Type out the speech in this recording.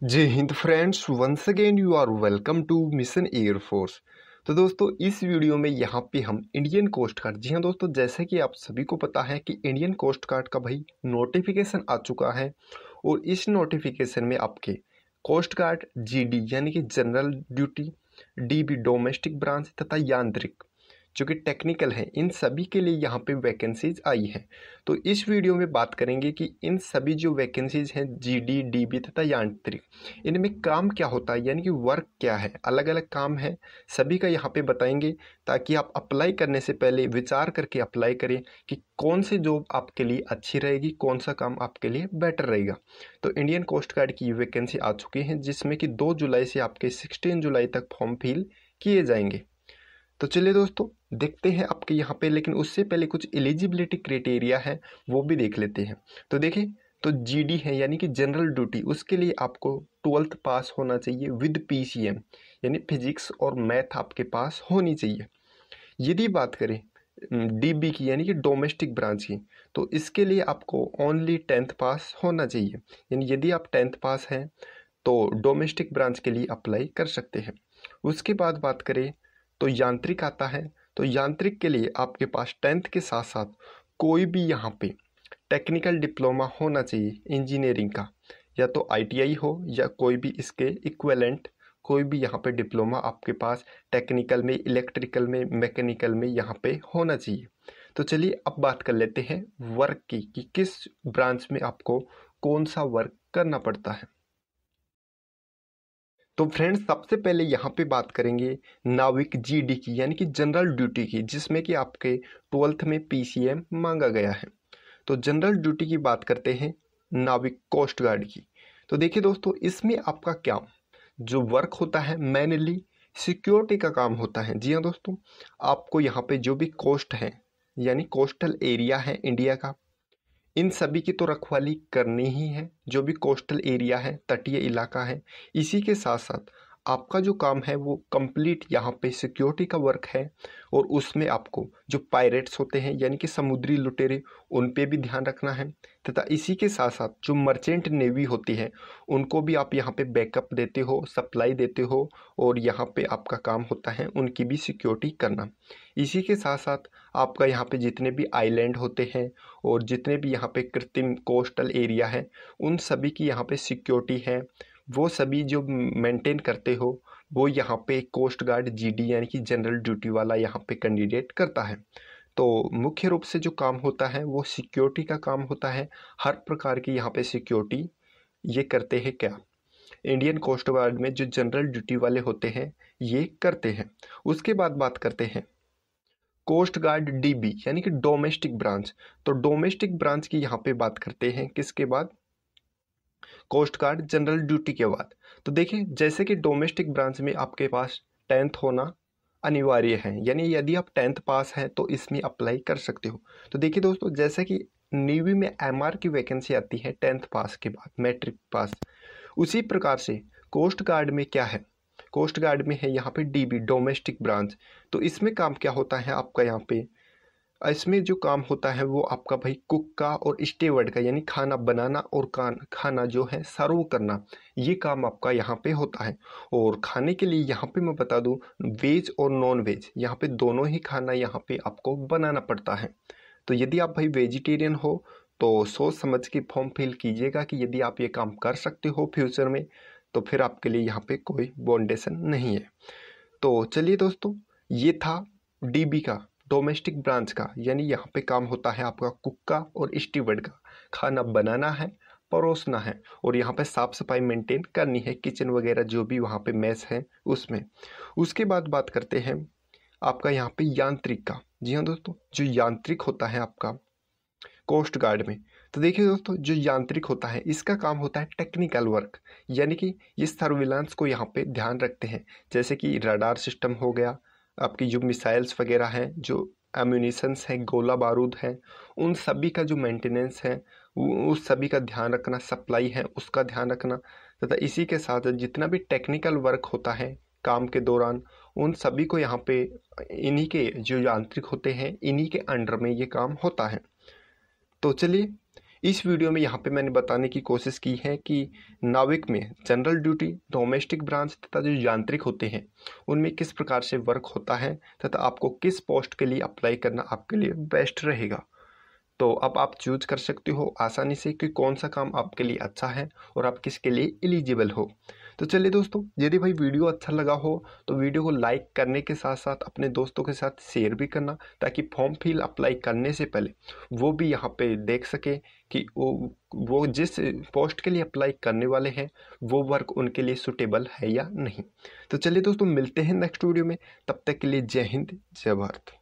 जय Hind friends once again you are welcome to mission air force तो दोस्तों, इस वीडियो में यहाँ पे हम इंडियन कोस्ट गार्ड जी हाँ दोस्तों, जैसे कि आप सभी को पता है कि इंडियन कोस्ट गार्ड का भाई नोटिफिकेशन आ चुका है और इस नोटिफिकेशन में आपके कोस्ट गार्ड जीडी यानी कि general duty DB domestic branch तथा यांत्रिक जो कि टेक्निकल हैं, इन सभी के लिए यहाँ पे वैकेंसीज आई हैं। तो इस वीडियो में बात करेंगे कि इन सभी जो वैकेंसीज हैं जीडी डीबी तथा यांत्रिक, इनमें काम क्या होता है, यानी कि वर्क क्या है? अलग अलग काम है, सभी का यहाँ पे बताएँगे, ताकि आप अप्लाई करने से पहले विचार करके अप्लाई करें कि कौन सी जॉब आपके लिए अच्छी रहेगी, कौन सा काम आपके लिए बेटर रहेगा। तो इंडियन कोस्ट गार्ड की वैकेंसी आ चुकी है, जिसमें कि दो जुलाई से आपके सिक्सटीन जुलाई तक फॉर्म फिल किए जाएँगे। तो चलिए दोस्तों, देखते हैं आपके यहाँ पे, लेकिन उससे पहले कुछ एलिजिबिलिटी क्राइटेरिया है, वो भी देख लेते हैं। तो देखिए तो जीडी है, यानी कि जनरल ड्यूटी उसके लिए आपको ट्वेल्थ पास होना चाहिए विद पीसीएम यानी फिजिक्स और मैथ आपके पास होनी चाहिए। यदि बात करें डीबी की, यानी कि डोमेस्टिक ब्रांच की तो इसके लिए आपको ओनली टेंथ पास होना चाहिए। यानी यदि आप टेंथ पास हैं तो डोमेस्टिक ब्रांच के लिए अप्लाई कर सकते हैं। उसके बाद बात करें तो यांत्रिक आता है। तो यांत्रिक के लिए आपके पास टेंथ के साथ साथ कोई भी यहाँ पे टेक्निकल डिप्लोमा होना चाहिए, इंजीनियरिंग का। या तो आईटीआई हो या कोई भी इसके इक्वेलेंट कोई भी यहाँ पे डिप्लोमा आपके पास टेक्निकल में, इलेक्ट्रिकल में, मैकेनिकल में यहाँ पे होना चाहिए। तो चलिए अब बात कर लेते हैं वर्क की कि किस ब्रांच में आपको कौन सा वर्क करना पड़ता है। तो फ्रेंड्स सबसे पहले यहाँ पे बात करेंगे नाविक जीडी की, यानी कि जनरल ड्यूटी की, जिसमें कि आपके ट्वेल्थ में पीसीएम मांगा गया है। तो जनरल ड्यूटी की बात करते हैं नाविक कोस्ट गार्ड की। तो देखिए दोस्तों, इसमें आपका क्या? जो वर्क होता है मैनली सिक्योरिटी का काम होता है। जी हाँ दोस्तों, आपको यहाँ पे जो भी कोस्ट है, यानी कोस्टल एरिया है इंडिया का इन सभी की तो रखवाली करनी ही है। जो भी कोस्टल एरिया है, तटीय इलाका है, इसी के साथ साथ आपका जो काम है, वो कंप्लीट यहाँ पे सिक्योरिटी का वर्क है और उसमें आपको जो पायरेट्स होते हैं, यानी कि समुद्री लुटेरे, उन पे भी ध्यान रखना है। तथा इसी के साथ साथ जो मर्चेंट नेवी होती है, उनको भी आप यहाँ पे बैकअप देते हो, सप्लाई देते हो और यहाँ पे आपका काम होता है, उनकी भी सिक्योरिटी करना। इसी के साथ साथ आपका यहाँ पे जितने भी आइलैंड होते हैं और जितने भी यहाँ पे कृत्रिम कोस्टल एरिया है, उन सभी की यहाँ पे सिक्योरिटी है। वो सभी जो मेंटेन करते हो, वो यहाँ पे कोस्ट गार्ड जीडी यानी कि जनरल ड्यूटी वाला यहाँ पे कैंडिडेट करता है। तो मुख्य रूप से जो काम होता है, वो सिक्योरिटी का काम होता है। हर प्रकार की यहाँ पे सिक्योरिटी ये करते हैं क्या? इंडियन कोस्ट गार्ड में जो जनरल ड्यूटी वाले होते हैं, ये करते हैं। उसके बाद बात करते हैं। कोस्ट गार्ड डीबी यानी कि डोमेस्टिक ब्रांच तो डोमेस्टिक ब्रांच की यहाँ पे बात करते हैं, किसके बाद? कोस्ट गार्ड जनरल ड्यूटी के बाद। तो देखिए जैसे कि डोमेस्टिक ब्रांच में आपके पास टेंथ होना अनिवार्य है, यानी यदि आप टेंथ पास हैं तो इसमें अप्लाई कर सकते हो। तो देखिए दोस्तों, जैसे कि नेवी में एमआर की वैकेंसी आती है टेंथ पास के बाद मैट्रिक पास। उसी प्रकार से कोस्ट गार्ड में क्या है? कोस्ट गार्ड में है, यहाँ पे डीबी डोमेस्टिक ब्रांच तो इसमें काम क्या होता है आपका यहाँ पे? इसमें जो काम होता है, वो आपका भाई कुक का और स्टेवर्ड का, यानी खाना बनाना और कान, खाना जो है सर्व करना, ये काम आपका यहाँ पे होता है। और खाने के लिए यहाँ पे मैं बता दूँ वेज और नॉन वेज यहाँ पे दोनों ही खाना यहाँ पे आपको बनाना पड़ता है। तो यदि आप भाई वेजिटेरियन हो तो सोच समझ के फॉर्म फिल कीजिएगा कि यदि आप ये काम कर सकते हो फ्यूचर में तो फिर आपके लिए यहाँ पे कोई बॉन्डेशन नहीं है। तो चलिए दोस्तों, ये था डीबी का डोमेस्टिक ब्रांच का, यानी यहाँ पे काम होता है आपका कुक का और स्टीवर्ड का। खाना बनाना है, परोसना है और यहाँ पे साफ़ सफ़ाई मेंटेन करनी है किचन वगैरह जो भी वहाँ पे मैस है उसमें। उसके बाद बात करते हैं आपका यहाँ पे यांत्रिक का। जी हाँ दोस्तों, जो यांत्रिक होता है आपका कोस्ट गार्ड में तो देखिए दोस्तों, जो यांत्रिक होता है, इसका काम होता है टेक्निकल वर्क यानी कि ये सर्विलांस को यहाँ पे ध्यान रखते हैं। जैसे कि रडार सिस्टम हो गया, आपकी जो मिसाइल्स वगैरह हैं, जो एम्यूनिशंस हैं, गोला बारूद हैं, उन सभी का जो मेंटेनेंस है उस सभी का ध्यान रखना सप्लाई है, उसका ध्यान रखना, तथा इसी के साथ जितना भी टेक्निकल वर्क होता है काम के दौरान, उन सभी को यहाँ पे इन्हीं के जो यांत्रिक होते हैं, इन्हीं के अंडर में ये काम होता है। तो चलिए इस वीडियो में यहाँ पे मैंने बताने की कोशिश की है कि नाविक में जनरल ड्यूटी, डोमेस्टिक ब्रांच तथा जो यांत्रिक होते हैं, उनमें किस प्रकार से वर्क होता है तथा आपको किस पोस्ट के लिए अप्लाई करना आपके लिए बेस्ट रहेगा। तो अब आप चूज़ कर सकते हो आसानी से कि कौन सा काम आपके लिए अच्छा है और आप किसके लिए एलिजिबल हो। तो चलिए दोस्तों, यदि भाई वीडियो अच्छा लगा हो तो वीडियो को लाइक करने के साथ साथ अपने दोस्तों के साथ शेयर भी करना, ताकि फॉर्म फिल अप्लाई करने से पहले वो भी यहाँ पे देख सके कि वो वो जिस पोस्ट के लिए अप्लाई करने वाले हैं, वो वर्क उनके लिए सुटेबल है या नहीं। तो चलिए दोस्तों, मिलते हैं नेक्स्ट वीडियो में। तब तक के लिए जय हिंद, जय भारत।